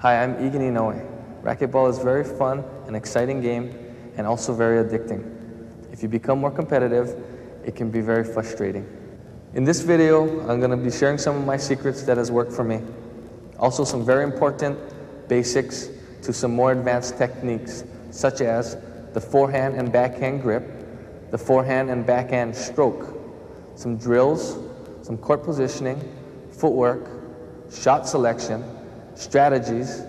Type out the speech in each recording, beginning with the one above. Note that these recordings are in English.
Hi, I'm Egan Inoue. Racquetball is very fun and exciting game and also very addicting. If you become more competitive, it can be very frustrating. In this video, I'm going to be sharing some of my secrets that has worked for me. Also some very important basics to some more advanced techniques, such as the forehand and backhand grip, the forehand and backhand stroke, some drills, some court positioning, footwork, shot selection, strategies,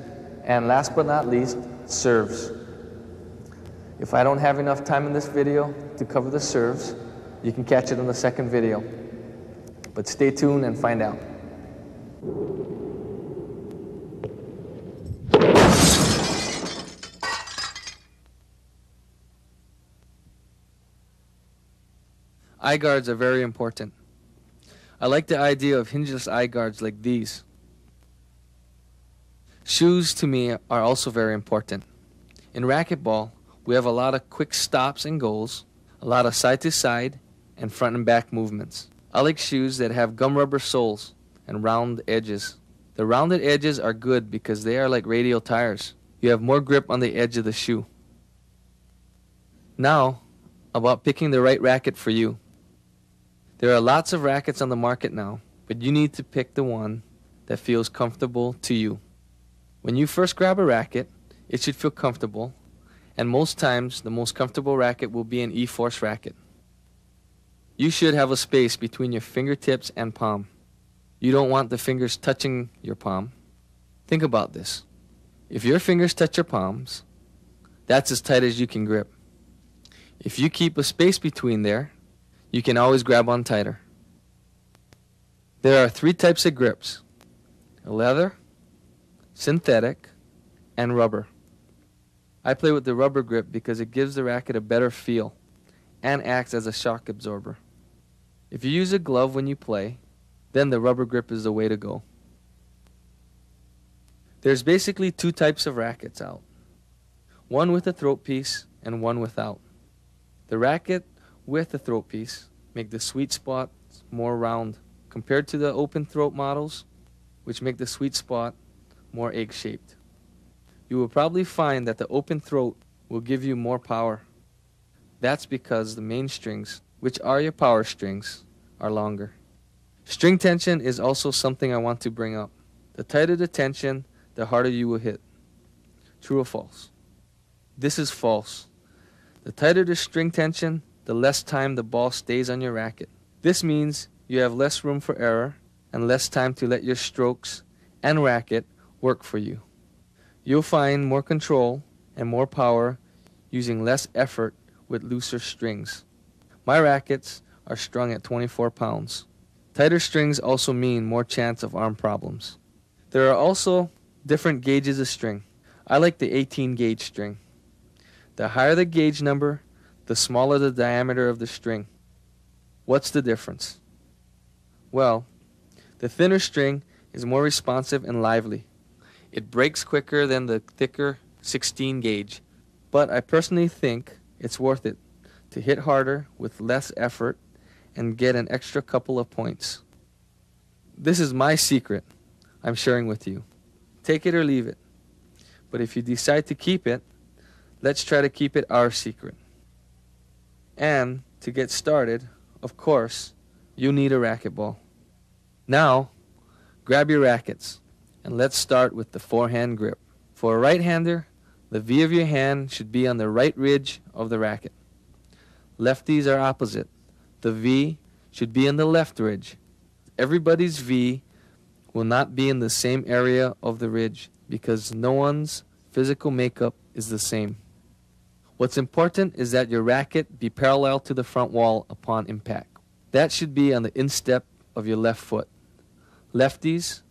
and last but not least, serves. If I don't have enough time in this video to cover the serves, you can catch it in the second video. But stay tuned and find out. Eye guards are very important. I like the idea of hingeless eye guards like these. Shoes to me are also very important. In racquetball, we have a lot of quick stops and goals, a lot of side to side and front and back movements. I like shoes that have gum rubber soles and round edges. The rounded edges are good because they are like radial tires. You have more grip on the edge of the shoe. Now, about picking the right racket for you. There are lots of rackets on the market now, but you need to pick the one that feels comfortable to you. When you first grab a racket, it should feel comfortable, and most times the most comfortable racket will be an E-Force racket. You should have a space between your fingertips and palm. You don't want the fingers touching your palm. Think about this. If your fingers touch your palms, that's as tight as you can grip. If you keep a space between there, you can always grab on tighter. There are three types of grips a leather, synthetic, and rubber. I play with the rubber grip because it gives the racket a better feel and acts as a shock absorber. If you use a glove when you play, then the rubber grip is the way to go. There's basically two types of rackets out one with a throat piece and one without. The racket with the throat piece make the sweet spot more round compared to the open throat models, which make the sweet spot more egg shaped. You will probably find that the open throat will give you more power. That's because the main strings, which are your power strings, are longer. String tension is also something I want to bring up. The tighter the tension, the harder you will hit. True or false? This is false. The tighter the string tension, the less time the ball stays on your racket. This means you have less room for error and less time to let your strokes and racket work for you. You'll find more control and more power using less effort with looser strings. My rackets are strung at 24 pounds. Tighter strings also mean more chance of arm problems. There are also different gauges of string. I like the 18 gauge string. The higher the gauge number, the smaller the diameter of the string. What's the difference? Well, the thinner string is more responsive and lively. It breaks quicker than the thicker 16 gauge, but I personally think it's worth it to hit harder with less effort and get an extra couple of points. This is my secret I'm sharing with you. Take it or leave it. But if you decide to keep it, let's try to keep it our secret. And to get started, of course, you need a racquetball. Now, grab your rackets and let's start with the forehand grip. For a right-hander, the V of your hand should be on the right ridge of the racket. Lefties are opposite. The V should be on the left ridge. Everybody's V will not be in the same area of the ridge because no one's physical makeup is the same. What's important is that your racket be parallel to the front wall upon impact. That should be on the instep of your left foot. Lefties,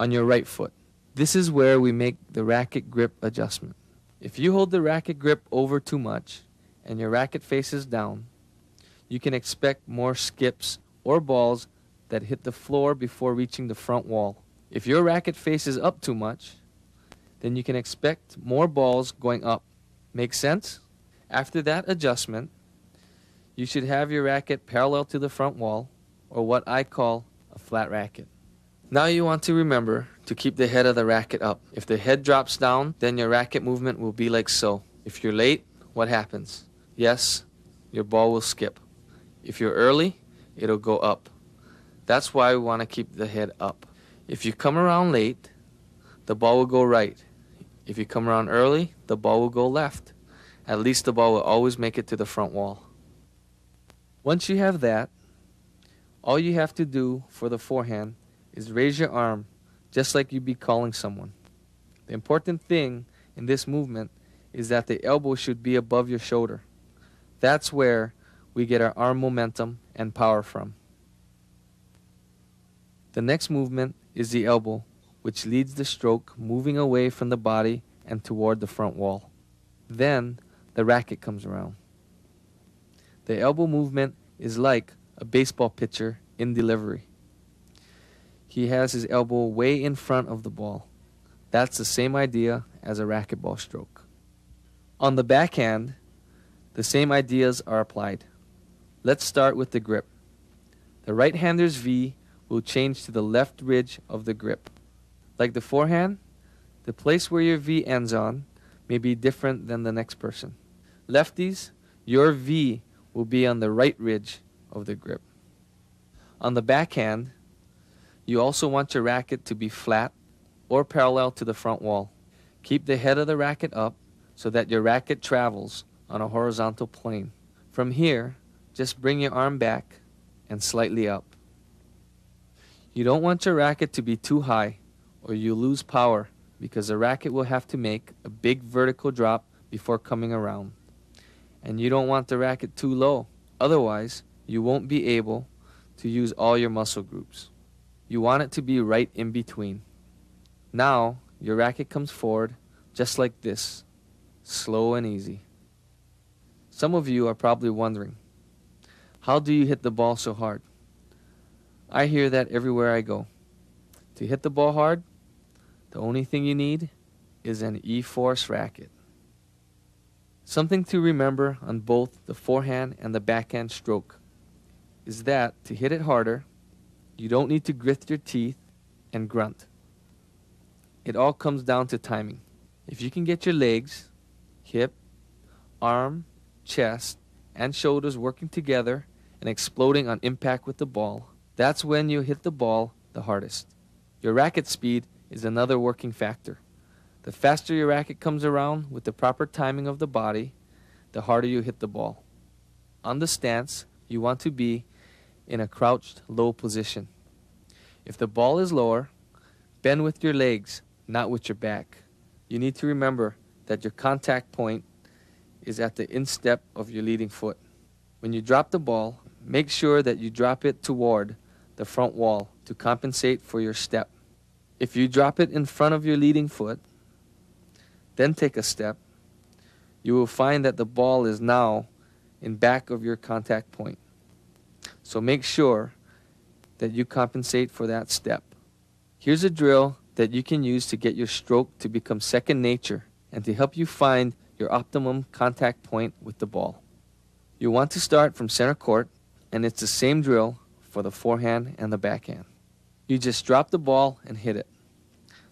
on your right foot. This is where we make the racket grip adjustment. If you hold the racket grip over too much and your racket faces down, you can expect more skips or balls that hit the floor before reaching the front wall. If your racket faces up too much, then you can expect more balls going up Make sense? After that adjustment, you should have your racket parallel to the front wall, or what I call a flat racket. Now you want to remember to keep the head of the racket up. If the head drops down, then your racket movement will be like so. If you're late, what happens? Yes, your ball will skip. If you're early, it'll go up. That's why we want to keep the head up. If you come around late, the ball will go right. If you come around early, the ball will go left. At least the ball will always make it to the front wall. Once you have that, all you have to do for the forehand is raise your arm just like you'd be calling someone. The important thing in this movement is that the elbow should be above your shoulder. That's where we get our arm momentum and power from. The next movement is the elbow, which leads the stroke moving away from the body and toward the front wall. Then the racket comes around. The elbow movement is like a baseball pitcher in delivery. He has his elbow way in front of the ball. That's the same idea as a racquetball stroke. On the backhand, the same ideas are applied. Let's start with the grip. The right hander's V will change to the left ridge of the grip. Like the forehand, the place where your V ends on may be different than the next person. Lefties, your V will be on the right ridge of the grip. On the backhand, you also want your racket to be flat or parallel to the front wall. Keep the head of the racket up so that your racket travels on a horizontal plane. From here, just bring your arm back and slightly up. You don't want your racket to be too high or you lose power because the racket will have to make a big vertical drop before coming around. And you don't want the racket too low, otherwise, you won't be able to use all your muscle groups. You want it to be right in between. Now, your racket comes forward just like this, slow and easy. Some of you are probably wondering, how do you hit the ball so hard? I hear that everywhere I go. To hit the ball hard, the only thing you need is an E-Force racket. Something to remember on both the forehand and the backhand stroke is that to hit it harder, you don't need to grit your teeth and grunt. It all comes down to timing. If you can get your legs, hip, arm, chest, and shoulders working together and exploding on impact with the ball, that's when you hit the ball the hardest. Your racket speed is another working factor. The faster your racket comes around with the proper timing of the body, the harder you hit the ball. On the stance, you want to be in a crouched low position. If the ball is lower, bend with your legs, not with your back. You need to remember that your contact point is at the instep of your leading foot. When you drop the ball, make sure that you drop it toward the front wall to compensate for your step. If you drop it in front of your leading foot, then take a step, you will find that the ball is now in back of your contact point. So make sure that you compensate for that step. Here's a drill that you can use to get your stroke to become second nature and to help you find your optimum contact point with the ball. You want to start from center court, and it's the same drill for the forehand and the backhand. You just drop the ball and hit it.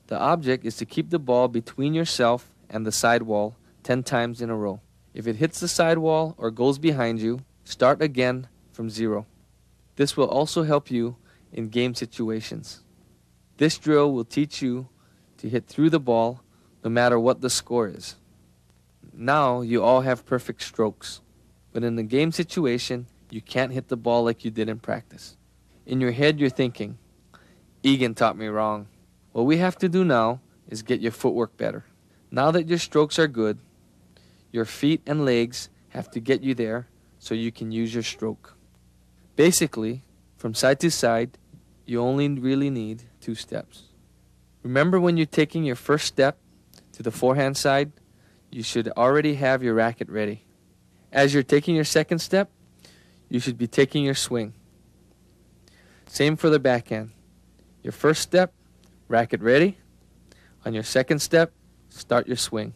The object is to keep the ball between yourself and the sidewall 10 times in a row. If it hits the sidewall or goes behind you, start again from zero. This will also help you in game situations. This drill will teach you to hit through the ball no matter what the score is. Now you all have perfect strokes, but in the game situation, you can't hit the ball like you did in practice. In your head, you're thinking, Egan taught me wrong. What we have to do now is get your footwork better. Now that your strokes are good, your feet and legs have to get you there so you can use your stroke. Basically, from side to side, you only really need two steps. Remember when you're taking your first step to the forehand side, you should already have your racket ready. As you're taking your second step, you should be taking your swing. Same for the backhand. Your first step, racket ready. On your second step, start your swing.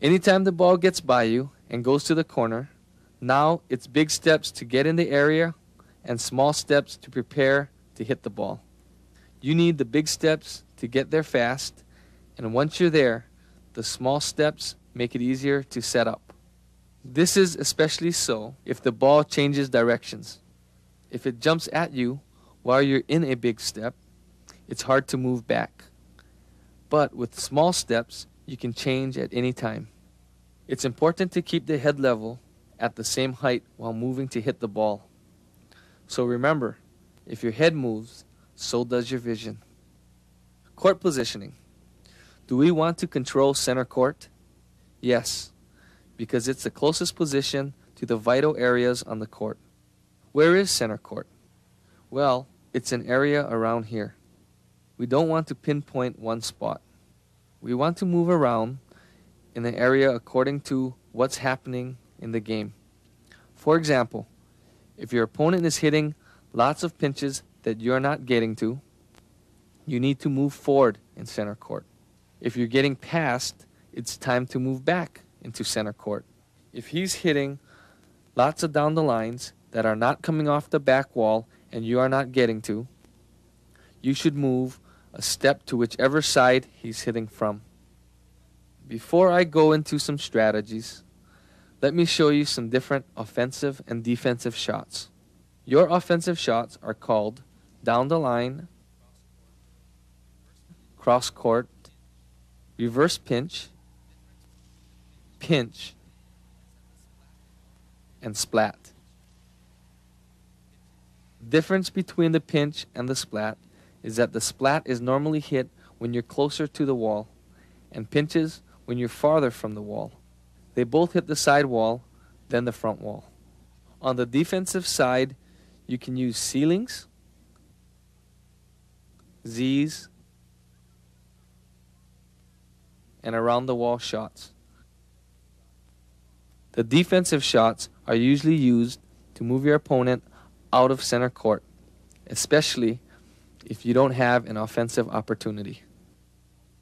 Anytime the ball gets by you and goes to the corner, now it's big steps to get in the area and small steps to prepare to hit the ball. You need the big steps to get there fast, and once you're there, the small steps make it easier to set up. This is especially so if the ball changes directions. If it jumps at you while you're in a big step, it's hard to move back. But with small steps, you can change at any time. It's important to keep the head level at the same height while moving to hit the ball. So remember, if your head moves, so does your vision. Court positioning. Do we want to control center court? Yes, because it's the closest position to the vital areas on the court. Where is center court? Well, it's an area around here. We don't want to pinpoint one spot. We want to move around in the area according to what's happening in the game. For example, if your opponent is hitting lots of pinches that you're not getting to, you need to move forward in center court. If you're getting past, it's time to move back into center court. If he's hitting lots of down the lines that are not coming off the back wall and you are not getting to, you should move a step to whichever side he's hitting from. Before I go into some strategies, let me show you some different offensive and defensive shots. Your offensive shots are called down the line, cross court, reverse pinch, pinch, and splat. Difference between the pinch and the splat is that the splat is normally hit when you're closer to the wall and pinches when you're farther from the wall. They both hit the side wall, then the front wall. On the defensive side, you can use ceilings, Z's, and around the wall shots. The defensive shots are usually used to move your opponent out of center court, especially if you don't have an offensive opportunity.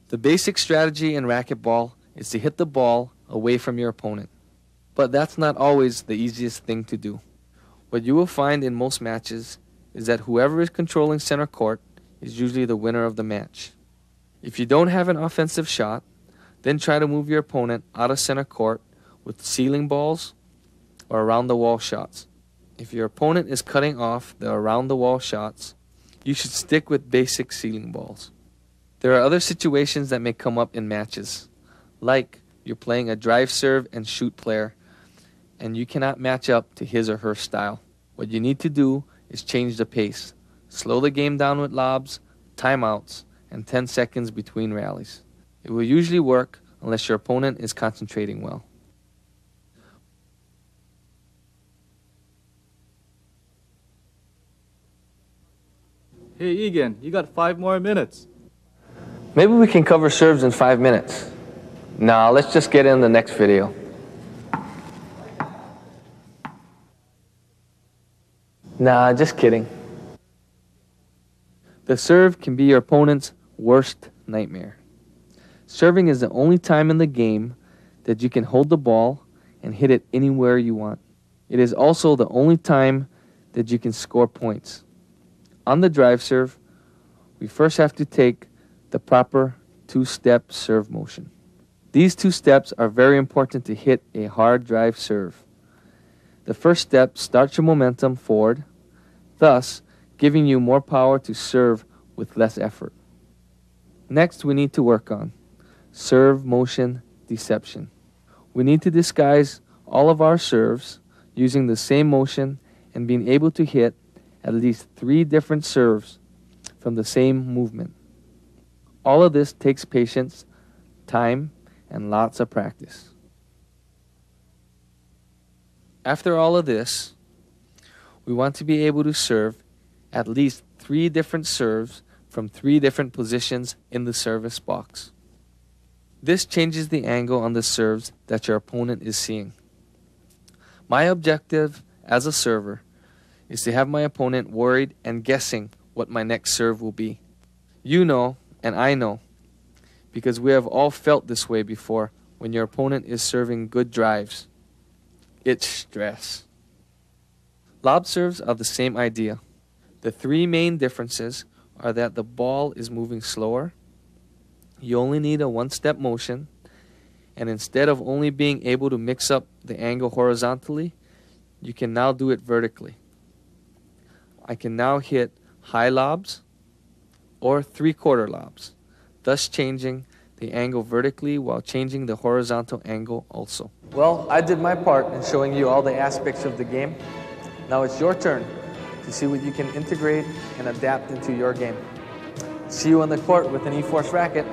The basic strategy in racquetball is to hit the ball away from your opponent. But that's not always the easiest thing to do. What you will find in most matches is that whoever is controlling center court is usually the winner of the match. If you don't have an offensive shot, then try to move your opponent out of center court with ceiling balls or around the wall shots. If your opponent is cutting off the around the wall shots, you should stick with basic ceiling balls. There are other situations that may come up in matches, like you're playing a drive serve and shoot player and you cannot match up to his or her style. What you need to do is change the pace. Slow the game down with lobs, timeouts, and 10 seconds between rallies. It will usually work unless your opponent is concentrating well. Hey, Egan, you got five more minutes. Maybe we can cover serves in five minutes. Nah, let's just get in the next video. Nah, just kidding. The serve can be your opponent's worst nightmare. Serving is the only time in the game that you can hold the ball and hit it anywhere you want. It is also the only time that you can score points. On the drive serve, we first have to take the proper two step serve motion. These two steps are very important to hit a hard drive serve. The first step starts your momentum forward, thus giving you more power to serve with less effort. Next, we need to work on serve motion deception. We need to disguise all of our serves using the same motion and being able to hit at least three different serves from the same movement. All of this takes patience, time, and lots of practice. After all of this, we want to be able to serve at least three different serves from three different positions in the service box. This changes the angle on the serves that your opponent is seeing. My objective as a server is to have my opponent worried and guessing what my next serve will be. You know, and I know, because we have all felt this way before when your opponent is serving good drives. It's stress. Lob serves are the same idea. The three main differences are that the ball is moving slower You only need a one step motion, and instead of only being able to mix up the angle horizontally, you can now do it vertically. I can now hit high lobs or three quarter lobs, thus changing the angle vertically while changing the horizontal angle also. Well, I did my part in showing you all the aspects of the game. Now it's your turn to see what you can integrate and adapt into your game. See you on the court with an E-Force racket.